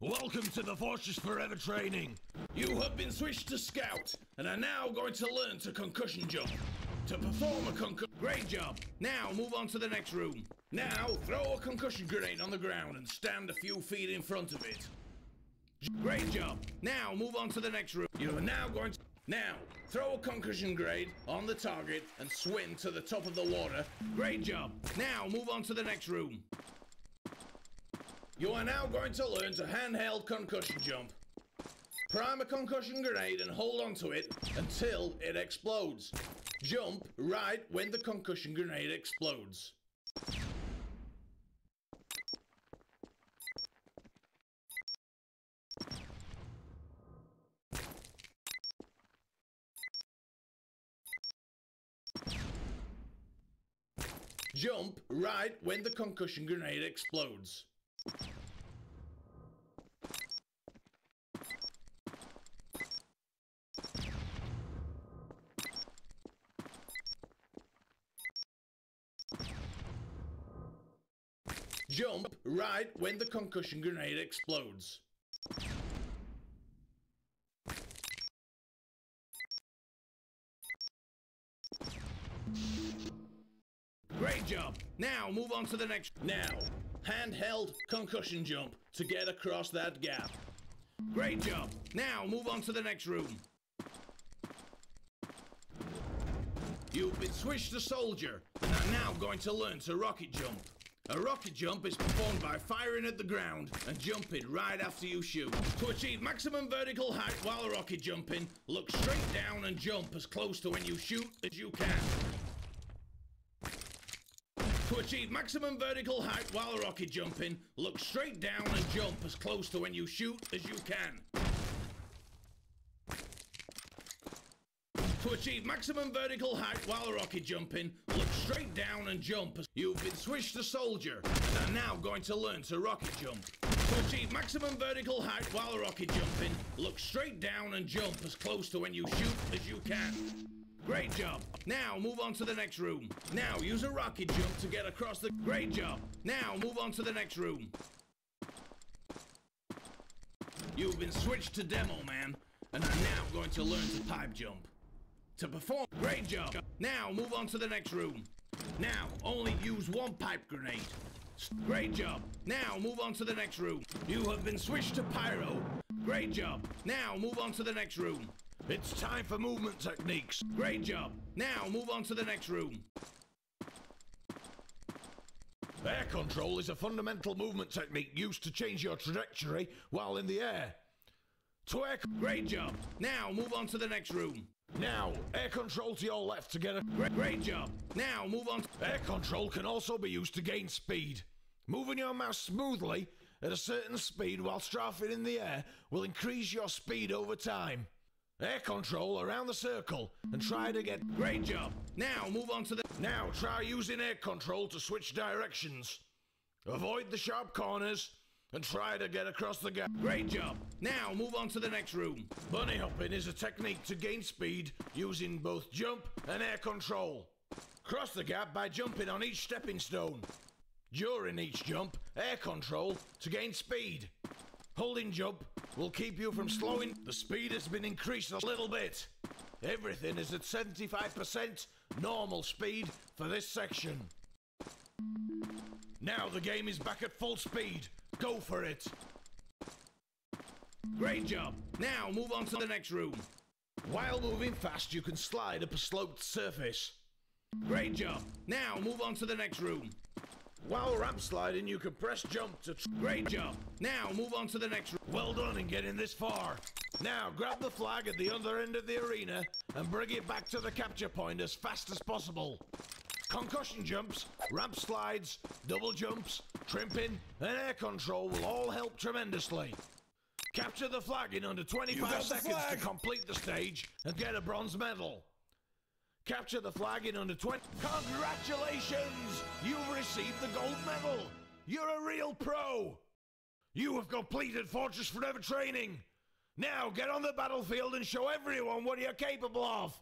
Welcome to the Fortress Forever training. You have been switched to Scout and are now going to learn to concussion jump. To perform a concussion. Great job. Now move on to the next room. Now throw a concussion grenade on the ground and stand a few feet in front of it. Great job. Now move on to the next room. You are now going to. Now, throw a concussion grenade on the target and swim to the top of the water. Great job. Now move on to the next room. You are now going to learn to handheld concussion jump. Prime a concussion grenade and hold onto it until it explodes. Jump right when the concussion grenade explodes. Jump right when the concussion grenade explodes. Jump right when the concussion grenade explodes. Great job. Now move on to the next. Now, handheld concussion jump to get across that gap. Great job. Now move on to the next room. You've been switched to soldier and are now going to learn to rocket jump. A rocket jump is performed by firing at the ground and jumping right after you shoot. To achieve maximum vertical height while rocket jumping, look straight down and jump as close to when you shoot as you can. To achieve maximum vertical height while rocket jumping, look straight down and jump as close to when you shoot as you can. To achieve maximum vertical height while rocket jumping, look straight down and jump as you've been switched to soldier and are now going to learn to rocket jump. To achieve maximum vertical height while rocket jumping, look straight down and jump as close to when you shoot as you can. Great job. Now move on to the next room. Now use a rocket jump to get across the... Great job. Now move on to the next room. You've been switched to demo man and are now going to learn to pipe jump. To perform... Great job. Now move on to the next room. Now only use one pipe grenade. Great job. Now move on to the next room. You have been switched to pyro. Great job. Now move on to the next room. It's time for movement techniques. Great job. Now move on to the next room. Air control is a fundamental movement technique used to change your trajectory while in the air. To air... Great job. Now move on to the next room. Now, air control to your left to get a... Great, great job. Now move on... To- Air control can also be used to gain speed. Moving your mouse smoothly at a certain speed while strafing in the air will increase your speed over time. Air control around the circle and try to get. Great job. Now move on to the. Now try using air control to switch directions. Avoid the sharp corners and try to get across the gap. Great job. Now move on to the next room. Bunny hopping is a technique to gain speed using both jump and air control. Cross the gap by jumping on each stepping stone. During each jump, air control to gain speed. Holding jump will keep you from slowing. The speed has been increased a little bit. Everything is at 75% normal speed for this section. Now the game is back at full speed. Go for it. Great job. Now move on to the next room. While moving fast, you can slide up a sloped surface. Great job. Now move on to the next room. While ramp sliding, you can press jump to... Great jump! Now move on to the next. Well done in getting this far. Now grab the flag at the other end of the arena and bring it back to the capture point as fast as possible. Concussion jumps, ramp slides, double jumps, trimping, and air control will all help tremendously. Capture the flag in under 25 seconds to complete the stage and get a bronze medal. Capture the flag in under 20. Congratulations! You've received the gold medal! You're a real pro! You have completed Fortress Forever training! Now get on the battlefield and show everyone what you're capable of!